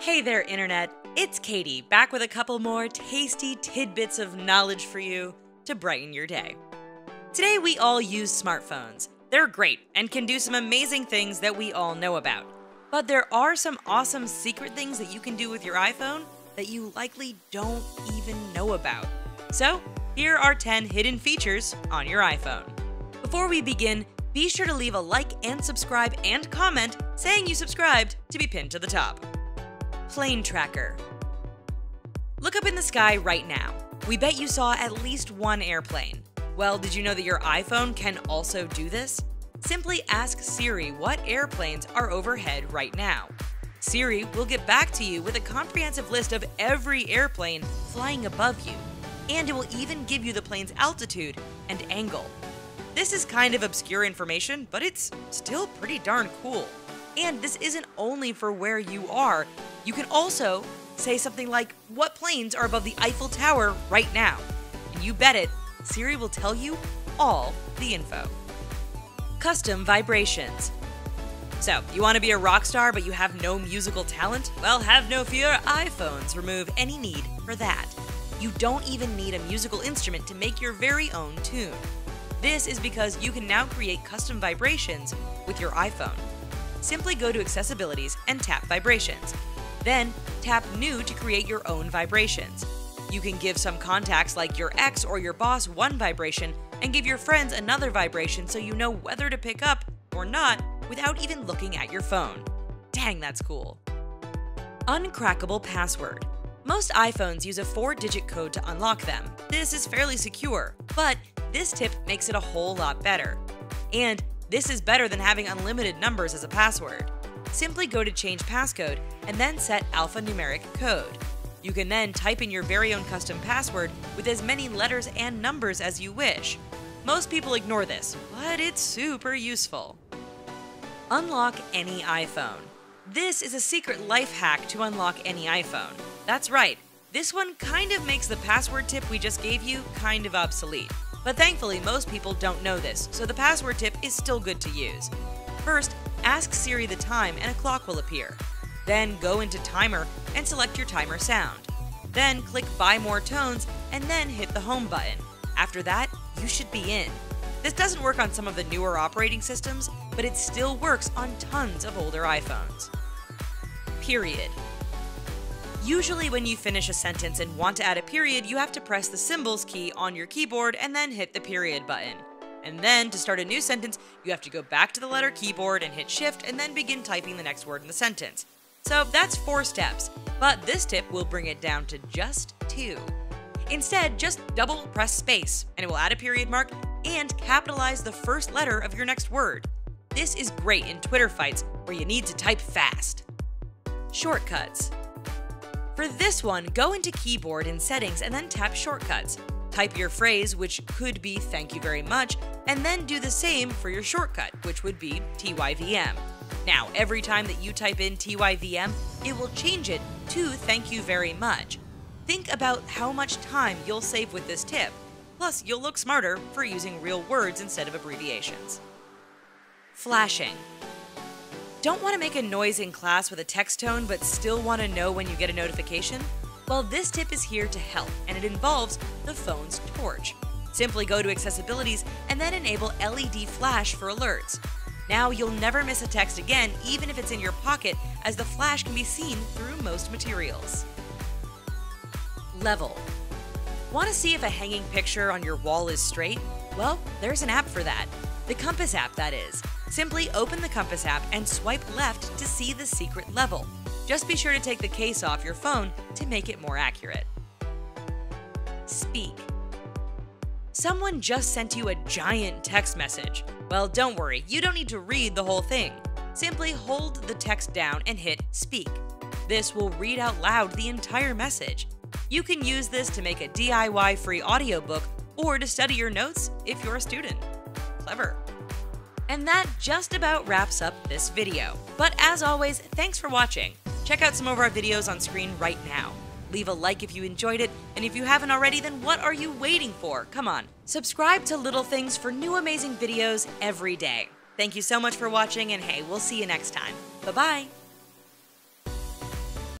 Hey there, Internet. It's Katie, back with a couple more tasty tidbits of knowledge for you to brighten your day. Today, we all use smartphones. They're great and can do some amazing things that we all know about. But there are some awesome secret things that you can do with your iPhone that you likely don't even know about. So, here are 10 hidden features on your iPhone. Before we begin, be sure to leave a like and subscribe and comment saying you subscribed to be pinned to the top. Plane Tracker. Look up in the sky right now. We bet you saw at least one airplane. Well, did you know that your iPhone can also do this? Simply ask Siri what airplanes are overhead right now. Siri will get back to you with a comprehensive list of every airplane flying above you, and it will even give you the plane's altitude and angle. This is kind of obscure information, but it's still pretty darn cool. And this isn't only for where you are, you can also say something like, What planes are above the Eiffel Tower right now? And you bet it, Siri will tell you all the info. Custom vibrations. So, you want to be a rock star but you have no musical talent? Well, have no fear, iPhones remove any need for that. You don't even need a musical instrument to make your very own tune. This is because you can now create custom vibrations with your iPhone. Simply go to Accessibilities and tap Vibrations. Then, tap New to create your own vibrations. You can give some contacts like your ex or your boss one vibration and give your friends another vibration so you know whether to pick up or not without even looking at your phone. Dang, that's cool. Uncrackable password. Most iPhones use a four digit code to unlock them. This is fairly secure, but this tip makes it a whole lot better. And this is better than having unlimited numbers as a password. Simply go to Change Passcode and then set alphanumeric code. You can then type in your very own custom password with as many letters and numbers as you wish. Most people ignore this, but it's super useful. Unlock any iPhone. This is a secret life hack to unlock any iPhone. That's right, this one kind of makes the password tip we just gave you kind of obsolete. But thankfully, most people don't know this, so the password tip is still good to use. First, ask Siri the time and a clock will appear. Then go into Timer and select your timer sound. Then click Buy More Tones and then hit the Home button. After that, you should be in. This doesn't work on some of the newer operating systems, but it still works on tons of older iPhones. Period. Usually, when you finish a sentence and want to add a period, you have to press the symbols key on your keyboard and then hit the period button. And then, to start a new sentence, you have to go back to the letter keyboard and hit shift and then begin typing the next word in the sentence. So that's four steps, but this tip will bring it down to just two. Instead, just double press space, and it will add a period mark and capitalize the first letter of your next word. This is great in Twitter fights where you need to type fast. Shortcuts. For this one, go into Keyboard in Settings and then tap Shortcuts. Type your phrase, which could be thank you very much, and then do the same for your shortcut, which would be TYVM. Now, every time that you type in TYVM, it will change it to thank you very much. Think about how much time you'll save with this tip. Plus, you'll look smarter for using real words instead of abbreviations. Flashing. Don't want to make a noise in class with a text tone but still want to know when you get a notification? Well, this tip is here to help, and it involves the phone's torch. Simply go to Accessibilities and then enable LED flash for alerts. Now you'll never miss a text again, even if it's in your pocket, as the flash can be seen through most materials. Level. Want to see if a hanging picture on your wall is straight? Well, there's an app for that. The Compass app, that is. Simply open the Compass app and swipe left to see the secret level. Just be sure to take the case off your phone to make it more accurate. Speak. Someone just sent you a giant text message. Well, don't worry, you don't need to read the whole thing. Simply hold the text down and hit Speak. This will read out loud the entire message. You can use this to make a DIY free audiobook or to study your notes if you're a student. Clever. And that just about wraps up this video. But as always, thanks for watching. Check out some of our videos on screen right now. Leave a like if you enjoyed it, and if you haven't already, then what are you waiting for? Come on. Subscribe to Little Things for new amazing videos every day. Thank you so much for watching, and hey, we'll see you next time. Bye bye.